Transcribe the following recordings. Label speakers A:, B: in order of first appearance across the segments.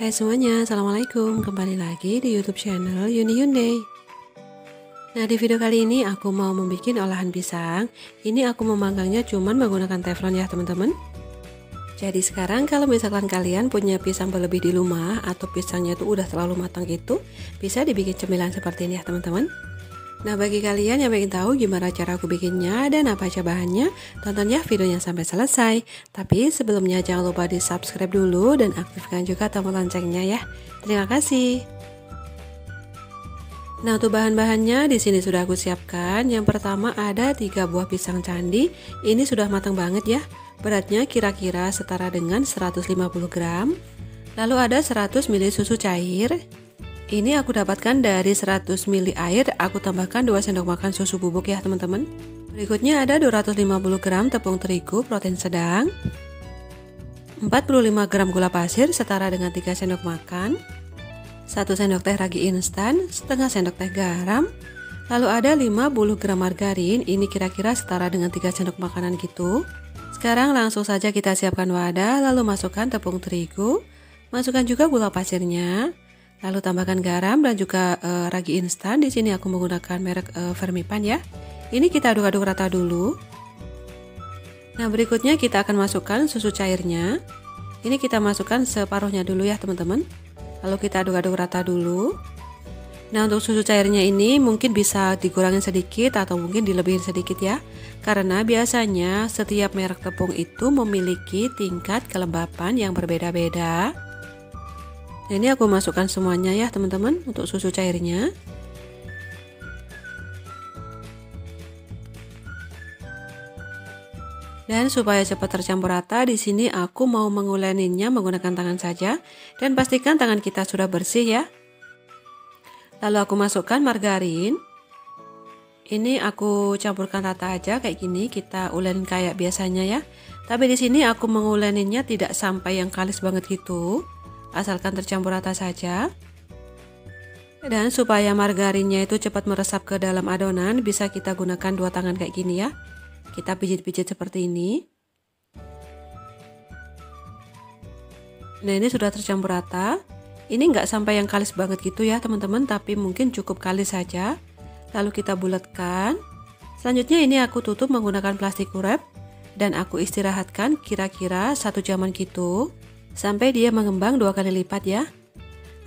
A: Hai semuanya, Assalamualaikum. Kembali lagi di youtube channel Yuni Hyundai. Nah di video kali ini aku mau membuat olahan pisang. Ini aku memanggangnya cuman menggunakan teflon ya teman-teman. Jadi sekarang kalau misalkan kalian punya pisang berlebih di rumah Atau pisangnya itu udah terlalu matang gitu Bisa dibikin cemilan seperti ini ya teman-teman Nah bagi kalian yang ingin tahu gimana cara aku bikinnya dan apa aja bahannya, tonton ya videonya sampai selesai. Tapi sebelumnya jangan lupa di subscribe dulu dan aktifkan juga tombol loncengnya ya. Terima kasih. Nah untuk bahan-bahannya di sini sudah aku siapkan. Yang pertama ada tiga buah pisang candi. Ini sudah matang banget ya. Beratnya kira-kira setara dengan 150 gram. Lalu ada 100 ml susu cair, ini aku dapatkan dari 100 ml air, aku tambahkan 2 sendok makan susu bubuk ya teman-teman. Berikutnya ada 250 gram tepung terigu protein sedang, 45 gram gula pasir setara dengan 3 sendok makan, 1 sendok teh ragi instan, setengah sendok teh garam, lalu ada 50 gram margarin, ini kira-kira setara dengan 3 sendok makanan gitu. Sekarang langsung saja kita siapkan wadah, lalu masukkan tepung terigu, masukkan juga gula pasirnya, Lalu tambahkan garam dan juga e, ragi instan. Di sini aku menggunakan merek e, Fermipan ya. Ini kita aduk-aduk rata dulu. Nah, berikutnya kita akan masukkan susu cairnya. Ini kita masukkan separuhnya dulu ya, teman-teman. Lalu kita aduk-aduk rata dulu. Nah, untuk susu cairnya ini mungkin bisa dikurangin sedikit atau mungkin dilebihin sedikit ya. Karena biasanya setiap merek tepung itu memiliki tingkat kelembapan yang berbeda-beda. Nah, ini aku masukkan semuanya ya teman-teman untuk susu cairnya. Dan supaya cepat tercampur rata, di sini aku mau menguleninnya menggunakan tangan saja dan pastikan tangan kita sudah bersih ya. Lalu aku masukkan margarin. Ini aku campurkan rata aja kayak gini, kita ulenin kayak biasanya ya. Tapi di sini aku menguleninnya tidak sampai yang kalis banget gitu asalkan tercampur rata saja. Dan supaya margarinnya itu cepat meresap ke dalam adonan, bisa kita gunakan dua tangan kayak gini ya. Kita pijit-pijit seperti ini. Nah ini sudah tercampur rata. Ini nggak sampai yang kalis banget gitu ya teman-teman, tapi mungkin cukup kalis saja. Lalu kita bulatkan. Selanjutnya ini aku tutup menggunakan plastik wrap dan aku istirahatkan kira-kira satu jaman gitu sampai dia mengembang dua kali lipat ya.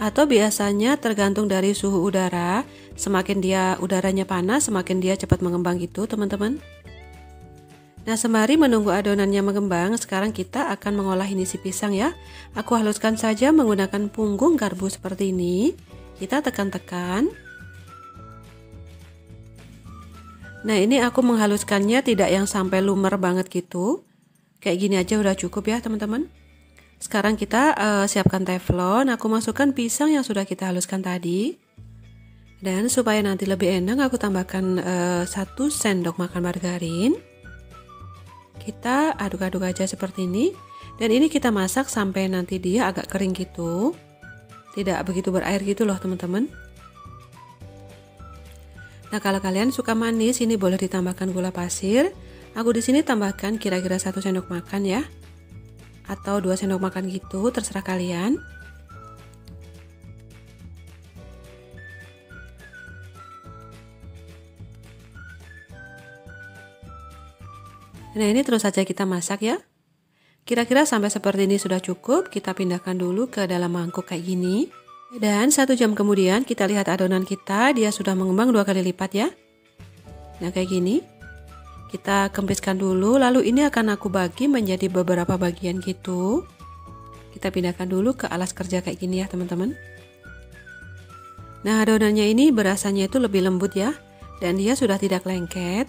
A: Atau biasanya tergantung dari suhu udara, semakin dia udaranya panas, semakin dia cepat mengembang gitu teman-teman. Nah sembari menunggu adonannya mengembang, sekarang kita akan mengolah ini si pisang ya. Aku haluskan saja menggunakan punggung garpu seperti ini. Kita tekan-tekan. Nah ini aku menghaluskannya tidak yang sampai lumer banget gitu. Kayak gini aja udah cukup ya teman-teman. Sekarang kita uh, siapkan teflon. Aku masukkan pisang yang sudah kita haluskan tadi. Dan supaya nanti lebih enak, aku tambahkan uh, satu sendok makan margarin. Kita aduk-aduk aja seperti ini. Dan ini kita masak sampai nanti dia agak kering gitu. Tidak begitu berair gitu loh teman-teman. Nah kalau kalian suka manis, ini boleh ditambahkan gula pasir. Aku di sini tambahkan kira-kira satu sendok makan ya atau 2 sendok makan gitu, terserah kalian. Nah ini terus saja kita masak ya. Kira-kira sampai seperti ini sudah cukup, kita pindahkan dulu ke dalam mangkuk kayak gini. Dan satu jam kemudian kita lihat adonan kita, dia sudah mengembang dua kali lipat ya. Nah kayak gini. Kita kempiskan dulu, lalu ini akan aku bagi menjadi beberapa bagian gitu. Kita pindahkan dulu ke alas kerja kayak gini ya teman-teman. Nah adonannya ini berasanya itu lebih lembut ya, dan dia sudah tidak lengket.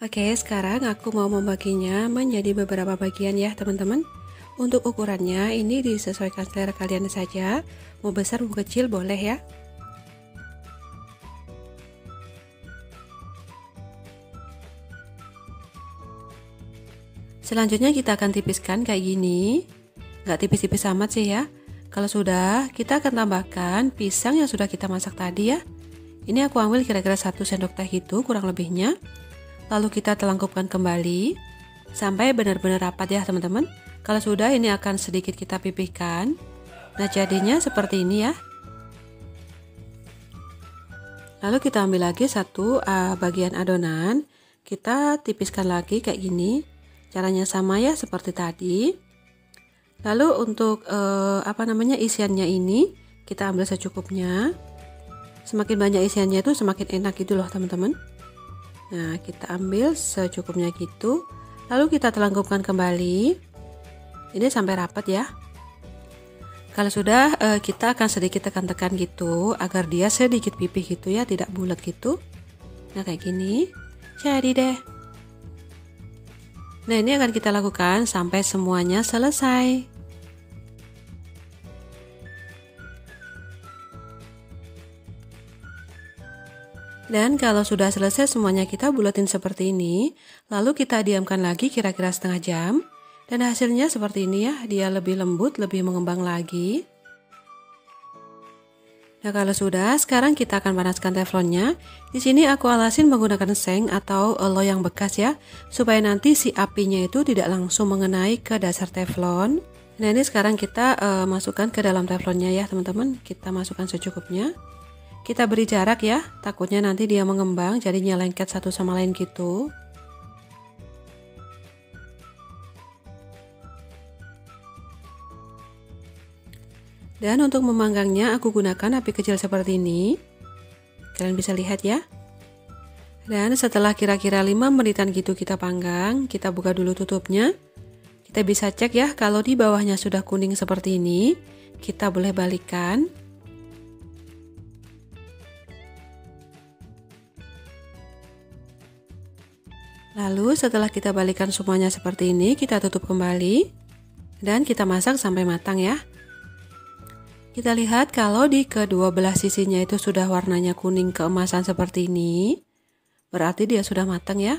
A: Oke, sekarang aku mau membaginya menjadi beberapa bagian ya teman-teman. Untuk ukurannya ini disesuaikan selera kalian saja, mau besar mau kecil boleh ya. Selanjutnya kita akan tipiskan kayak gini. Nggak tipis-tipis amat sih ya. Kalau sudah, kita akan tambahkan pisang yang sudah kita masak tadi ya. Ini aku ambil kira-kira 1 sendok teh itu kurang lebihnya. Lalu kita telangkupkan kembali sampai benar-benar rapat ya teman-teman. Kalau sudah ini akan sedikit kita pipihkan. Nah jadinya seperti ini ya. Lalu kita ambil lagi satu uh, bagian adonan. Kita tipiskan lagi kayak gini. Caranya sama ya seperti tadi. Lalu untuk uh, apa namanya isiannya ini kita ambil secukupnya. Semakin banyak isiannya itu semakin enak gitu loh teman-teman. Nah kita ambil secukupnya gitu. Lalu kita telangkupkan kembali ini sampai rapat ya kalau sudah eh, kita akan sedikit tekan-tekan gitu agar dia sedikit pipih gitu ya tidak bulat gitu nah kayak gini jadi deh nah ini akan kita lakukan sampai semuanya selesai Dan kalau sudah selesai semuanya kita bulatin seperti ini, lalu kita diamkan lagi kira-kira setengah jam. Dan hasilnya seperti ini ya, dia lebih lembut, lebih mengembang lagi. Nah kalau sudah, sekarang kita akan panaskan teflonnya. Di sini aku alasin menggunakan seng atau loyang bekas ya, supaya nanti si apinya itu tidak langsung mengenai ke dasar teflon. Nah ini sekarang kita uh, masukkan ke dalam teflonnya ya teman-teman. Kita masukkan secukupnya. Kita beri jarak ya, takutnya nanti dia mengembang jadinya lengket satu sama lain gitu. Dan untuk memanggangnya aku gunakan api kecil seperti ini. Kalian bisa lihat ya. Dan setelah kira-kira 5 menitan gitu kita panggang, kita buka dulu tutupnya. Kita bisa cek ya kalau di bawahnya sudah kuning seperti ini, kita boleh balikan. Lalu setelah kita balikan semuanya seperti ini, kita tutup kembali dan kita masak sampai matang ya. Kita lihat kalau di kedua belah sisinya itu sudah warnanya kuning keemasan seperti ini, berarti dia sudah matang ya.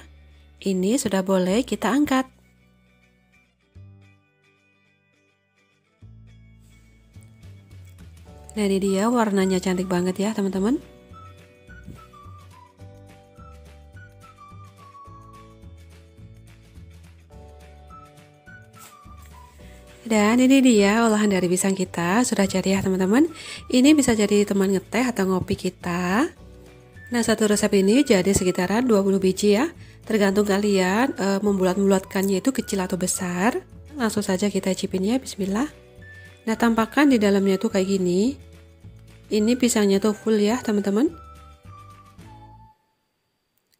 A: Ini sudah boleh kita angkat. Nah ini dia warnanya cantik banget ya teman-teman. Dan ini dia olahan dari pisang kita sudah jadi ya teman-teman. Ini bisa jadi teman ngeteh atau ngopi kita. Nah satu resep ini jadi sekitaran 20 biji ya. Tergantung kalian e, membulat-membulatkannya itu kecil atau besar. Langsung saja kita cipin ya Bismillah. Nah tampakkan di dalamnya tuh kayak gini. Ini pisangnya tuh full ya teman-teman.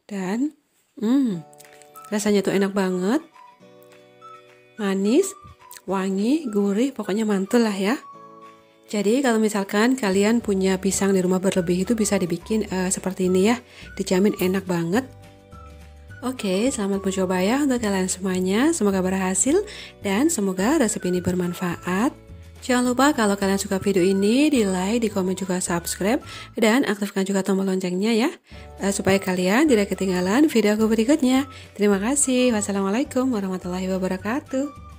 A: Dan hmm, rasanya tuh enak banget. Manis, wangi, gurih, pokoknya mantul lah ya. Jadi kalau misalkan kalian punya pisang di rumah berlebih itu bisa dibikin uh, seperti ini ya, dijamin enak banget. Oke, selamat mencoba ya untuk kalian semuanya. Semoga berhasil dan semoga resep ini bermanfaat. Jangan lupa kalau kalian suka video ini, di like, di komen juga subscribe, dan aktifkan juga tombol loncengnya ya, uh, supaya kalian tidak ketinggalan video aku berikutnya. Terima kasih. Wassalamualaikum warahmatullahi wabarakatuh.